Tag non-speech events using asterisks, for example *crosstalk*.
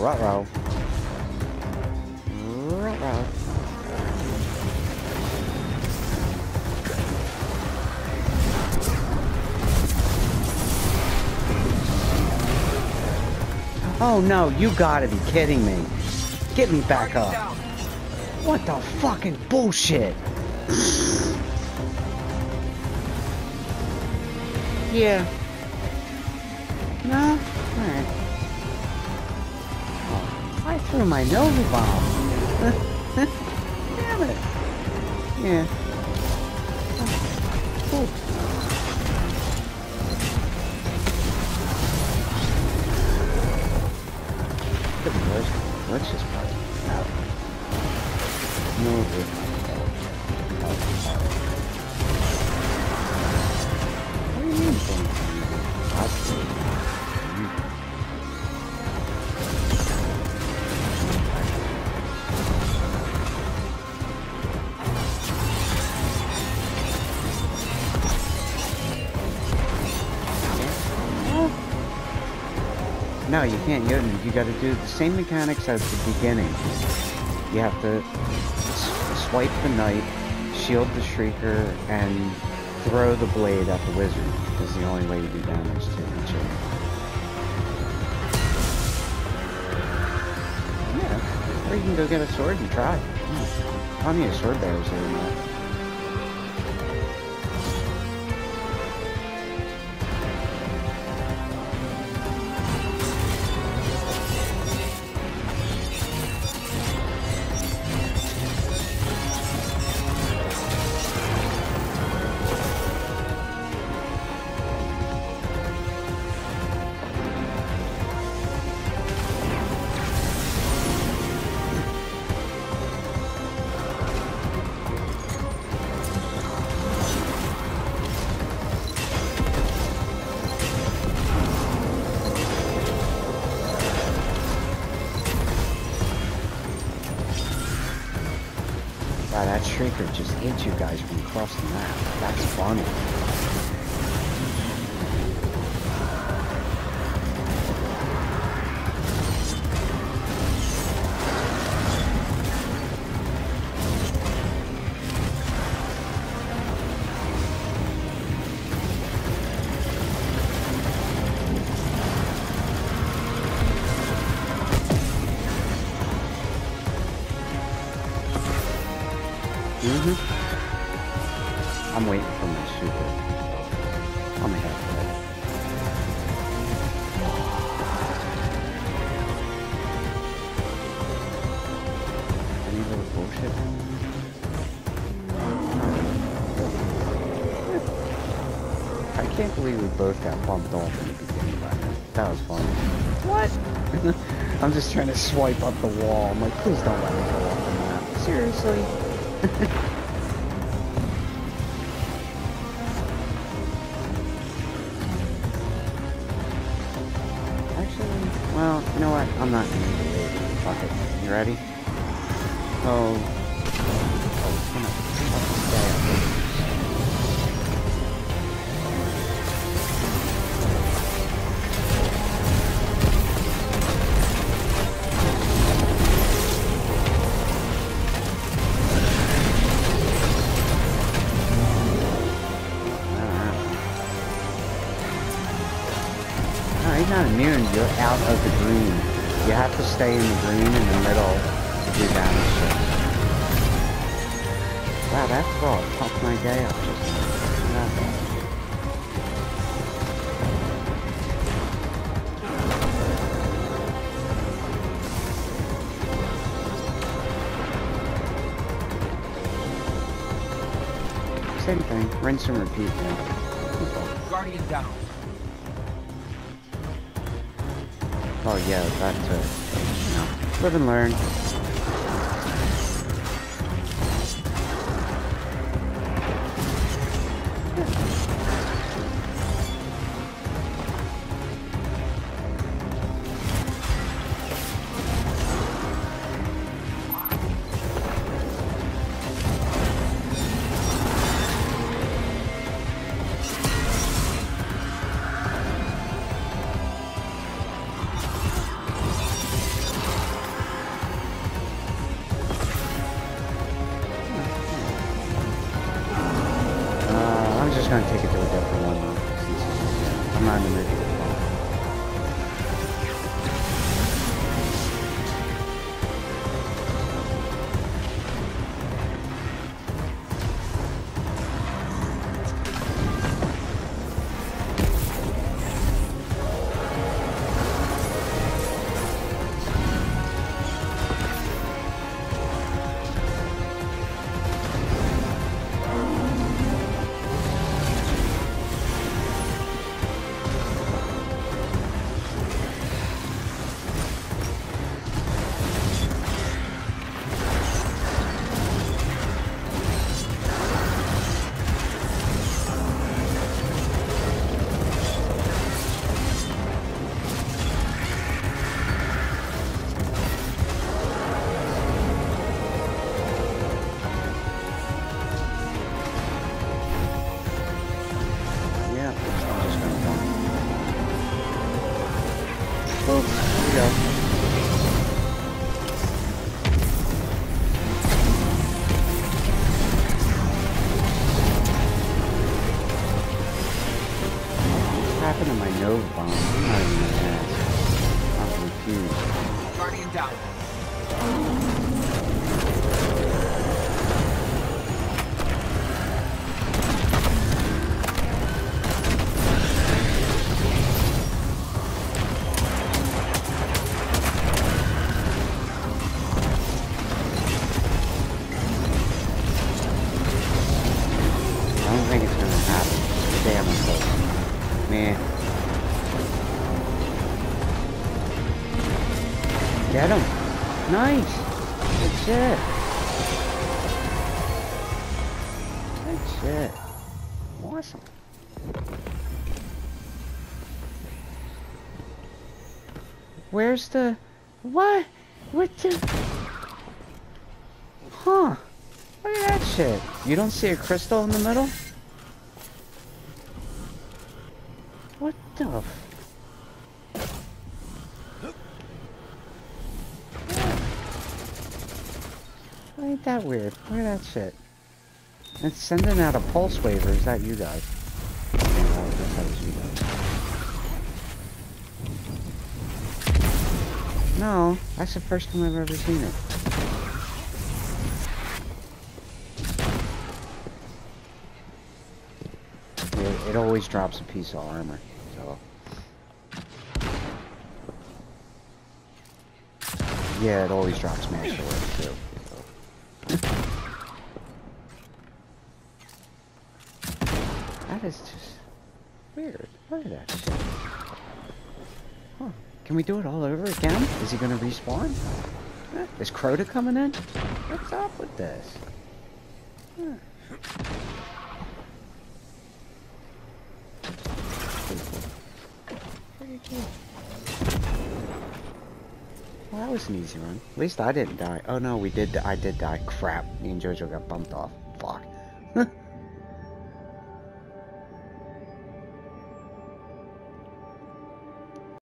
Ruh-roh. Ruh-roh. Oh no, you gotta be kidding me. Get me back up. What the fucking bullshit? yeah. No? Alright. Threw my Nova Bomb. *laughs* Damn it. Yeah. No, you can't them. You got to do the same mechanics as the beginning. You have to swipe the knight, shield the shrieker, and throw the blade at the wizard. Is the only way you do damage to each other. Yeah, or you can go get a sword and try. Hmm. Plenty of sword bearers here. man. That shrieker just hit you guys from across the map. That's funny. Super. I'm halfway. Bullshit? I can't believe we both got bumped off in the beginning. Right? That was funny. What? *laughs* I'm just trying to swipe up the wall. I'm like, please don't let me go off the map. Seriously? *laughs* Well, you know what? I'm not gonna do it. Fuck it. You ready? Oh. Oh, it's gonna You're out of the green. You have to stay in the green in the middle to do damage. Wow, that frog fucked my day up just now. Same thing. Rinse and repeat now. Guardian down. Oh yeah, that too. You know, live and learn. Just gonna take it to a different one though. I'm not in the mood Boop, there we go. What happened to my Nova Bomb? I'm not even gonna ask. I'm confused. Guardian down. Shit. Awesome. Where's the... What? What the... Huh. Look at that shit. You don't see a crystal in the middle? What the Ain't that weird? Look at that shit. It's sending out a pulse wave, is that you guys? No, that's the first time I've ever seen it. It, it always drops a piece of armor, so. Yeah, it always drops master work too. So. That is just weird. Look at that. Huh. Can we do it all over again? Is he gonna respawn? Huh? Is Crota coming in? What's up with this? Huh. Well, that was an easy run. At least I didn't die. Oh no, we did. I did die. Crap. Me and Jojo got bumped off. Fuck.